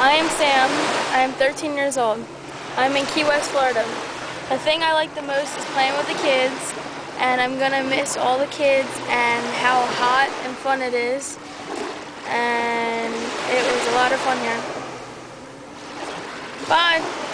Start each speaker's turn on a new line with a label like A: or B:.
A: I am Sam. I am 13 years old. I'm in Key West, Florida. The thing I like the most is playing with the kids, and I'm gonna miss all the kids and how hot and fun it is. And it was a lot of fun here. Bye.